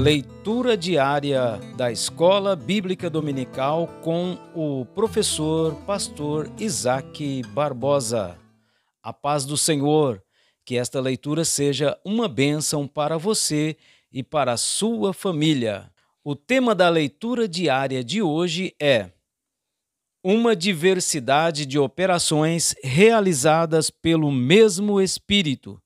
Leitura diária da Escola Bíblica Dominical com o professor pastor Isaac Barbosa. A paz do Senhor, que esta leitura seja uma bênção para você e para a sua família. O tema da leitura diária de hoje é uma diversidade de operações realizadas pelo mesmo Espírito.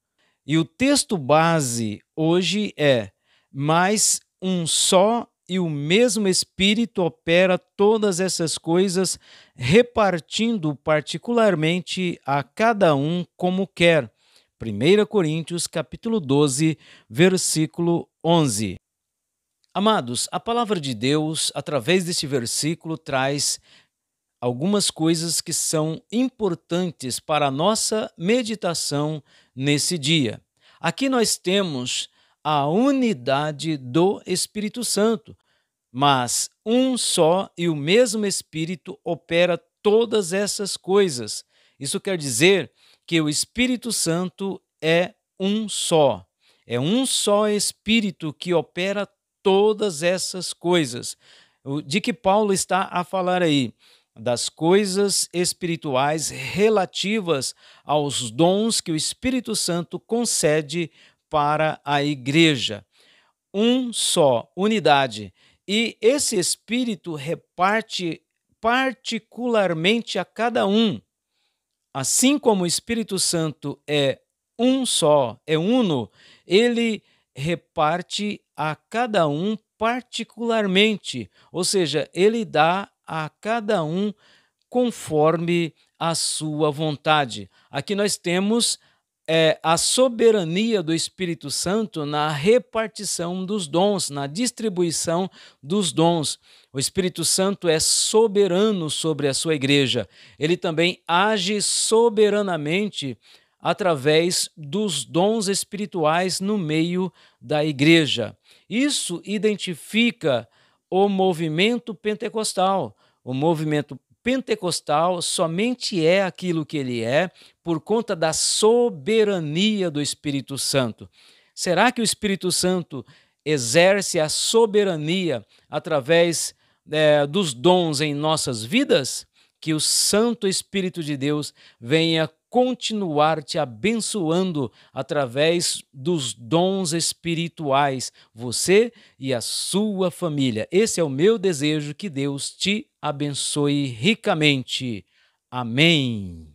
E o texto base hoje é mas um só e o mesmo Espírito opera todas essas coisas, repartindo particularmente a cada um como quer. 1 Coríntios capítulo 12, versículo 11. Amados, a palavra de Deus, através deste versículo, traz algumas coisas que são importantes para a nossa meditação nesse dia. Aqui nós temos a unidade do Espírito Santo, mas um só e o mesmo Espírito opera todas essas coisas. Isso quer dizer que o Espírito Santo é um só. É um só Espírito que opera todas essas coisas. De que Paulo está a falar aí? Das coisas espirituais relativas aos dons que o Espírito Santo concede para a igreja. Um só, unidade. E esse Espírito reparte particularmente a cada um. Assim como o Espírito Santo é um só, é uno, ele reparte a cada um particularmente, ou seja, ele dá a cada um conforme a sua vontade. Aqui nós temos é, a soberania do Espírito Santo na repartição dos dons, na distribuição dos dons. O Espírito Santo é soberano sobre a sua igreja. Ele também age soberanamente através dos dons espirituais no meio da igreja. Isso identifica o movimento pentecostal. O movimento pentecostal somente é aquilo que ele é por conta da soberania do Espírito Santo. Será que o Espírito Santo exerce a soberania através é, dos dons em nossas vidas? Que o Santo Espírito de Deus venha continuar te abençoando através dos dons espirituais, você e a sua família. Esse é o meu desejo, que Deus te abençoe ricamente. Amém.